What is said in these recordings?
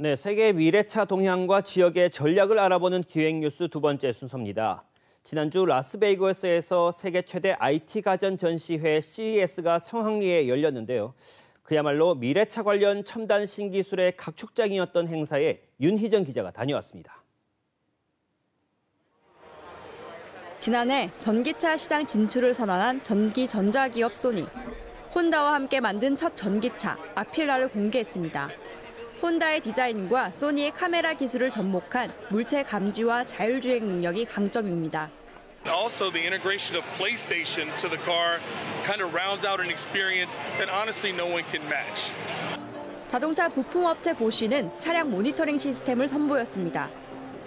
네, 세계 미래차 동향과 지역의 전략을 알아보는 기획 뉴스 두 번째 순서입니다. 지난주 라스베이거스에서 세계 최대 IT 가전 전시회 CES가 성황리에 열렸는데요. 그야말로 미래차 관련 첨단 신기술의 각축장이었던 행사에 윤희정 기자가 다녀왔습니다. 지난해 전기차 시장 진출을 선언한 전기 전자기업 소니. 혼다와 함께 만든 첫 전기차 아필라를 공개했습니다. 혼다의 디자인과 소니의 카메라 기술을 접목한 물체 감지와 자율주행 능력이 강점입니다. Also, the integration of PlayStation to the car kind of rounds out an experience that honestly no one can match. 자동차 부품업체 보쉬는 차량 모니터링 시스템을 선보였습니다.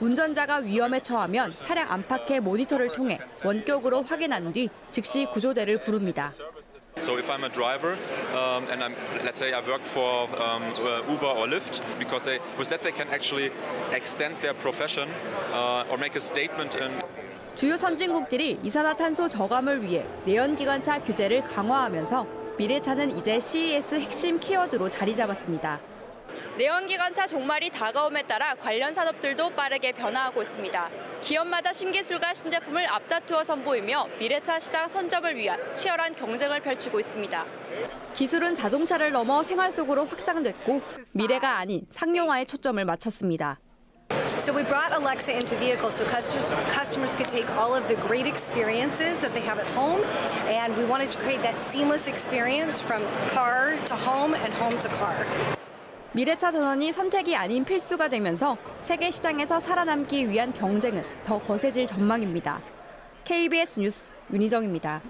운전자가 위험에 처하면 차량 안팎의 모니터를 통해 원격으로 확인한 뒤 즉시 구조대를 부릅니다. So if I'm a driver um, and I'm, let's say I work for um, Uber or Lyft, because they, with that they can actually extend their profession uh, or make a statement in 주요 선진국들이 이산화탄소 저감을 위해 내연기관차 규제를 강화하면서 미래차는 이제 CES 핵심 키워드로 자리 잡았습니다. 내연기관차 종말이 다가옴에 따라 관련 산업들도 빠르게 변화하고 있습니다. 기업마다 신기술과 신제품을 앞다투어 선보이며 미래차 시장 선점을 위한 치열한 경쟁을 펼치고 있습니다. 기술은 자동차를 넘어 생활 속으로 확장됐고 미래가 아닌 상용화에 초점을 맞췄습니다. So we brought Alexa into vehicles so customers, customers could take all of the great experiences that they have at home, and we wanted to create that seamless experience from car to home and home to car. 미래차 전원이 선택이 아닌 필수가 되면서 세계 시장에서 살아남기 위한 경쟁은 더 거세질 전망입니다. KBS 뉴스 윤희정입니다.